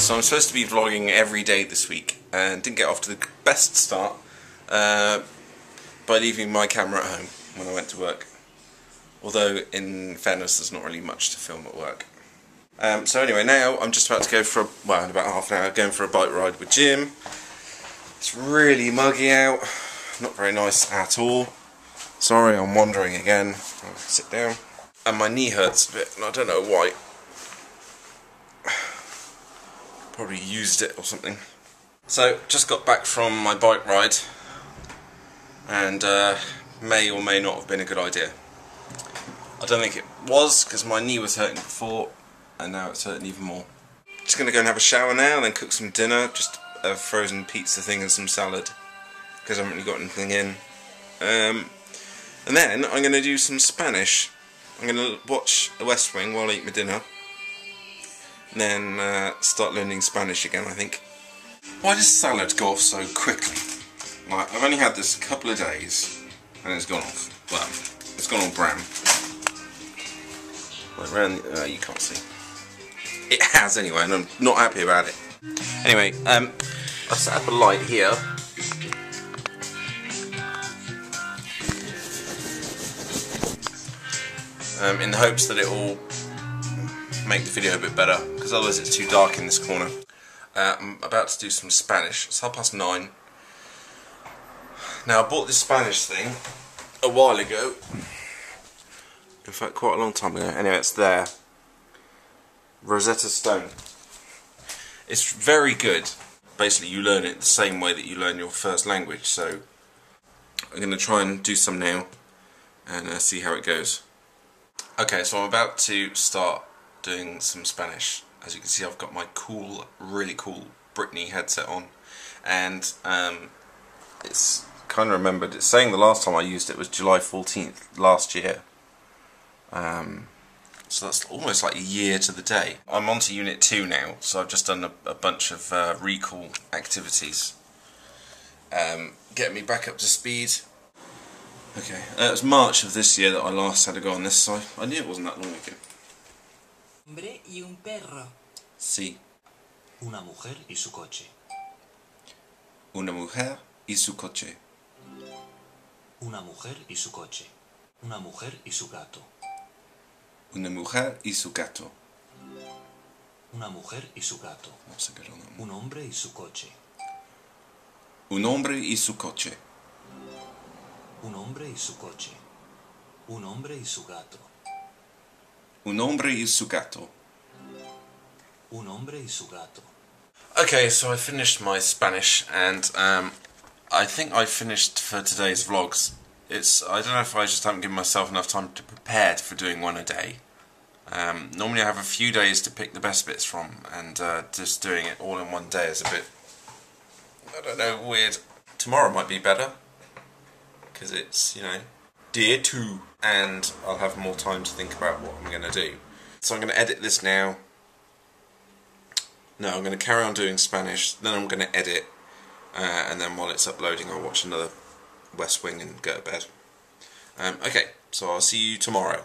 So I'm supposed to be vlogging every day this week and didn't get off to the best start uh, by leaving my camera at home when I went to work. Although in fairness there's not really much to film at work. Um, so anyway now I'm just about to go for, a, well in about half an hour, going for a bike ride with Jim. It's really muggy out, not very nice at all. Sorry I'm wandering again, I'll sit down. And my knee hurts a bit and I don't know why. Probably used it or something. So, just got back from my bike ride and uh, may or may not have been a good idea. I don't think it was because my knee was hurting before and now it's hurting even more. Just to go and have a shower now and then cook some dinner, just a frozen pizza thing and some salad because I haven't really got anything in. Um, and then I'm to do some Spanish. I'm to watch The West Wing while I eat my dinner then uh, start learning Spanish again I think. Why does salad go off so quickly? Like, I've only had this a couple of days and it's gone off. Well, it's gone all brown. Like around, uh, you can't see. It has anyway and I'm not happy about it. Anyway, um, I set up a light here. Um, in the hopes that it will make the video a bit better because otherwise it's too dark in this corner. Uh, I'm about to do some Spanish. It's half past nine. Now I bought this Spanish thing a while ago. In fact, quite a long time ago. Anyway, it's there. Rosetta Stone. It's very good. Basically, you learn it the same way that you learn your first language. So I'm going to try and do some now and uh, see how it goes. Okay, so I'm about to start doing some Spanish. As you can see I've got my cool, really cool Britney headset on and um, it's kind of remembered, it's saying the last time I used it was July 14th last year. Um, so that's almost like a year to the day. I'm on to Unit 2 now, so I've just done a, a bunch of uh, recall activities. Um, getting me back up to speed. Okay, uh, it was March of this year that I last had a go on this, so I knew it wasn't that long ago. Hombre y un perro. Sí, Una mujer y su coche. una mujer y su coche. Una mujer y su coche. Una mujer y su gato. Una mujer y su gato. Una mujer y su gato. Un hombre y su coche. Un hombre y su coche. Un hombre y su coche. Un hombre y su gato. Un hombre y su gato. Un hombre y su gato. Okay, so I finished my Spanish, and um, I think I finished for today's vlogs. It's I don't know if I just haven't given myself enough time to prepare for doing one a day. Um, normally I have a few days to pick the best bits from, and uh, just doing it all in one day is a bit I don't know weird. Tomorrow might be better because it's you know day two, and I'll have more time to think about what I'm going to do. So I'm going to edit this now. No, I'm going to carry on doing Spanish, then I'm going to edit, uh, and then while it's uploading I'll watch another West Wing and go to bed. Um, okay, so I'll see you tomorrow.